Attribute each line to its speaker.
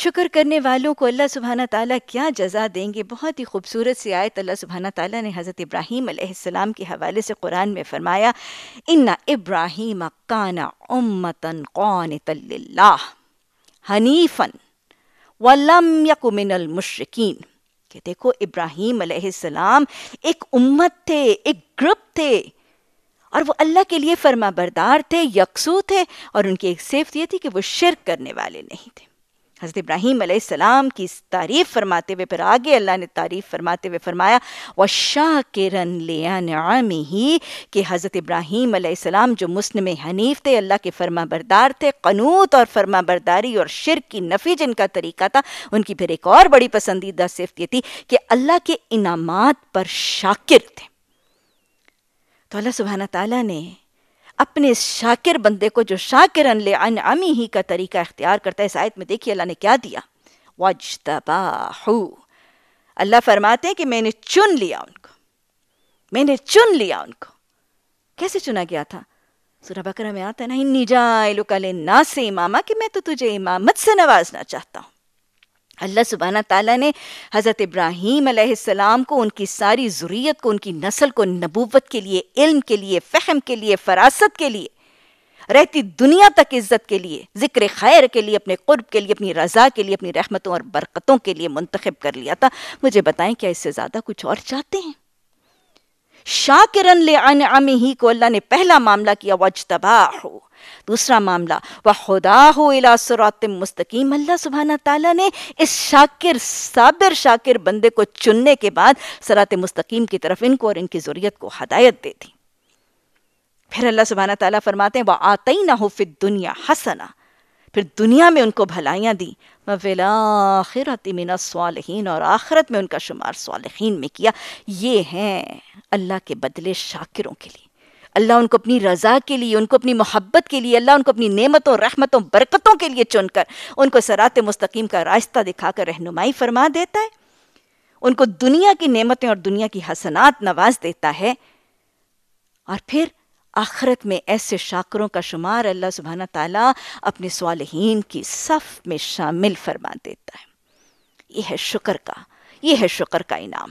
Speaker 1: شکر کرنے والوں کو اللہ سبحانہ تعالیٰ کیا جزا دیں گے؟ بہت ہی خوبصورت سی آیت اللہ سبحانہ تعالیٰ نے حضرت ابراہیم علیہ السلام کے حوالے سے قرآن میں فرمایا، ان ابراہیم کانا امتن قانتا للہ حنیفن ولم یک من المشرکین کہ دیکھو، ابراہیم علیہ السلام ایک امت تھے، ایک گروپ تھے، اور وہ اللہ کے لیے فرما بردار تھے، یکسو تھے، اور ان کی ایک صفت یہ تھی کہ وہ شرک کرنے والے نہیں تھے۔ حضرت ابراہیم علیہ السلام کی تعریف فرماتے ہوئے، پھر آگے اللہ نے تعریف فرماتے ہوئے فرمایا وَشَاكِرًا لِيَنْعَمِهِ کہ حضرت ابراہیم علیہ السلام جو مسلم حنیف تھے، اللہ کے فرما بردار تھے، قنوت اور فرما برداری اور شرک کی نفی جن کا طریقہ تھا، ان کی پھر ایک اور بڑی پسندیدہ صفت یہ تھی کہ اللہ کے انعامات پر شاکر تھے۔ تو اللہ سبحانہ تعالیٰ نے اپنے شاکر بندے کو جو شاکر انعمی ہی کا طریقہ اختیار کرتا ہے، اس آیت میں دیکھیے اللہ نے کیا دیا؟ وَجْتَبَاحُ اللہ فرماتے ہیں کہ میں نے چن لیا ان کو۔ میں نے چن لیا ان کو۔ کیسے چنا گیا تھا؟ سورہ بکرہ میں آتا ہے نا انی جائلک للناس اماما، کہ میں تو تجھے امامت سے نوازنا چاہتا ہوں۔ اللہ سبحانہ تعالیٰ نے حضرت ابراہیم علیہ السلام کو، ان کی ساری ضروریت کو، ان کی نسل کو نبوت کے لیے، علم کے لیے، فہم کے لیے، فراست کے لیے، رہتی دنیا تک عزت کے لیے، ذکر خیر کے لیے، اپنے قرب کے لیے، اپنی رضا کے لیے، اپنی رحمتوں اور برکتوں کے لیے منتخب کر لیا تھا۔ مجھے بتائیں کیا اس سے زیادہ کچھ اور چاہتے ہیں؟ شاکرن لے ہی کو اللہ نے پہلا معاملہ کیا وجتباہ دوسرا معاملہ وہ خدا ہو صراط مستقیم اللہ سبحانہ تعالیٰ نے اس شاکر، صابر شاکر بندے کو چننے کے بعد سرات مستقیم کی طرف ان کو اور ان کی ضروریت کو ہدایت دے دی۔ پھر اللہ سبحانہ تعالیٰ فرماتے ہیں وہ آتے نہ ہو پھر دنیا ہسنا پھر دنیا میں ان کو بھلائیاں دی آخرت من الصالحین اور آخرت میں ان کا شمار صالحین میں کیا۔ یہ ہیں اللہ کے بدلے شاکروں کے لیے۔ اللہ ان کو اپنی رضا کے لیے، ان کو اپنی محبت کے لیے، اللہ ان کو اپنی نعمتوں، رحمتوں، برکتوں کے لیے چن کر ان کو سرات مستقیم کا راستہ دکھا کر رہنمائی فرما دیتا ہے۔ ان کو دنیا کی نعمتیں اور دنیا کی حسنات نواز دیتا ہے۔ اور پھر آخرت میں ایسے شاکروں کا شمار اللہ سبحانہ تعالیٰ اپنے صالحین کی صف میں شامل فرما دیتا ہے۔ یہ ہے شکر کا، یہ ہے شکر کا انعام۔